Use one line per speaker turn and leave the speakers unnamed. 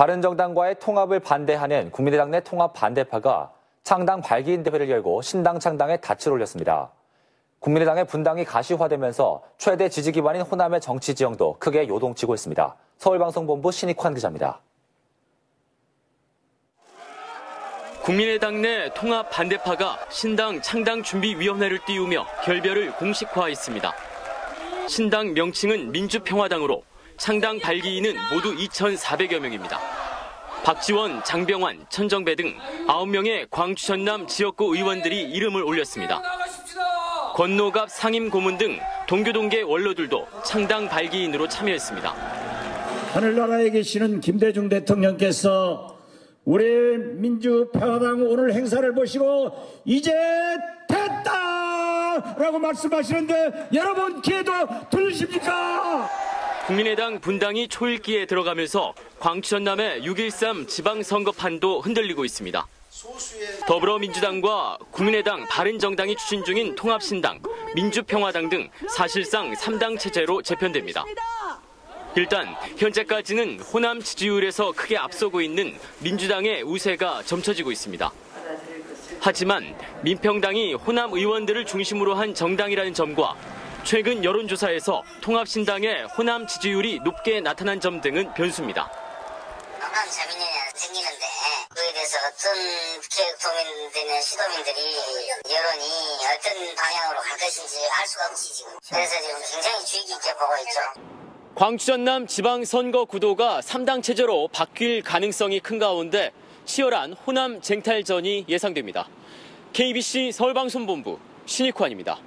바른정당과의 통합을 반대하는 국민의당 내 통합 반대파가 창당 발기인 대회를 열고 신당 창당에 닻을 올렸습니다. 국민의당의 분당이 가시화되면서 최대 지지 기반인 호남의 정치 지형도 크게 요동치고 있습니다. 서울방송본부 신익환 기자입니다.
국민의당 내 통합 반대파가 신당 창당 준비위원회를 띄우며 결별을 공식화했습니다. 신당 명칭은 민주평화당으로 창당 발기인은 모두 2,400여 명입니다. 박지원, 장병환, 천정배 등 9명의 광주 전남 지역구 의원들이 이름을 올렸습니다. 권노갑 상임 고문 등 동교동계 원로들도 창당 발기인으로 참여했습니다.
하늘나라에 계시는 김대중 대통령께서 우리 민주평화당 오늘 행사를 보시고 이제 됐다 라고 말씀하시는데 여러분 기회도 들으십니까?
국민의당 분당이 초읽기에 들어가면서 광주 전남의 6.13 지방선거 판도 흔들리고 있습니다. 더불어민주당과 국민의당 바른정당이 추진 중인 통합신당, 민주평화당 등 사실상 3당 체제로 재편됩니다. 일단 현재까지는 호남 지지율에서 크게 앞서고 있는 민주당의 우세가 점쳐지고 있습니다. 하지만 민평당이 호남 의원들을 중심으로 한 정당이라는 점과 최근 여론조사에서 통합신당의 호남 지지율이 높게 나타난 점 등은 변수입니다.
건강 자민이 생기는데 그에 대해서 어떤 기획도민들이나 시도민들이 여론이 어떤 방향으로 갈 것인지 알 수가 없지 지금. 그래서 지금 굉장히 주의 깊게 보고 있죠.
광주 전남 지방선거 구도가 3당 체제로 바뀔 가능성이 큰 가운데 치열한 호남 쟁탈전이 예상됩니다. KBC 서울방송본부 신익환입니다.